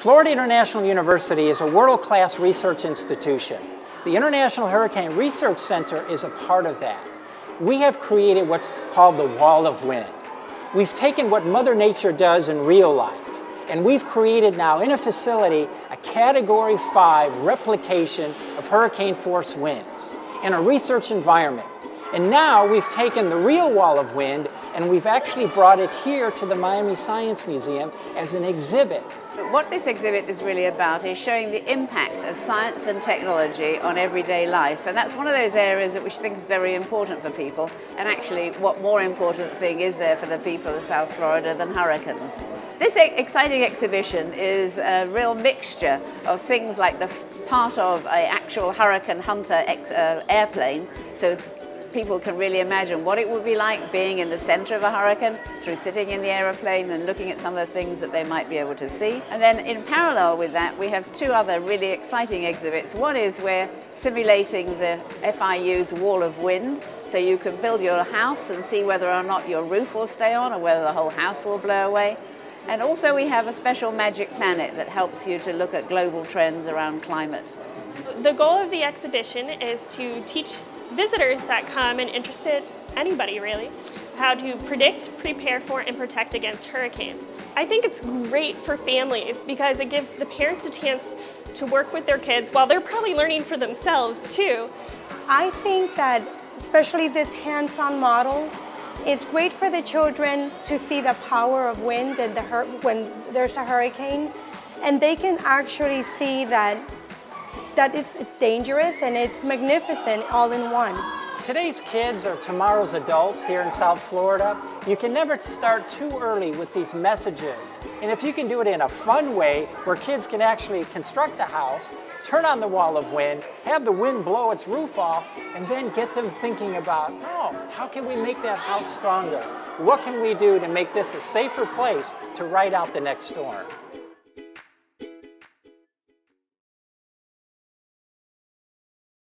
Florida International University is a world-class research institution. The International Hurricane Research Center is a part of that. We have created what's called the Wall of Wind. We've taken what Mother Nature does in real life, and we've created now in a facility a Category 5 replication of hurricane force winds in a research environment. And now we've taken the real wall of wind and we've actually brought it here to the Miami Science Museum as an exhibit. What this exhibit is really about is showing the impact of science and technology on everyday life. And that's one of those areas that we think is very important for people. And actually, what more important thing is there for the people of South Florida than hurricanes? This exciting exhibition is a real mixture of things like the part of an actual hurricane hunter uh, airplane, so people can really imagine what it would be like being in the center of a hurricane through sitting in the aeroplane and looking at some of the things that they might be able to see. And then in parallel with that, we have two other really exciting exhibits. One is we're simulating the FIU's wall of wind. So you can build your house and see whether or not your roof will stay on or whether the whole house will blow away. And also we have a special magic planet that helps you to look at global trends around climate. The goal of the exhibition is to teach visitors that come and interested anybody really how to predict, prepare for, and protect against hurricanes. I think it's great for families because it gives the parents a chance to work with their kids while they're probably learning for themselves too. I think that especially this hands-on model it's great for the children to see the power of wind and the when there's a hurricane and they can actually see that that it's, it's dangerous and it's magnificent all in one. Today's kids are tomorrow's adults here in South Florida. You can never start too early with these messages. And if you can do it in a fun way where kids can actually construct a house, turn on the wall of wind, have the wind blow its roof off, and then get them thinking about, oh, how can we make that house stronger? What can we do to make this a safer place to ride out the next storm?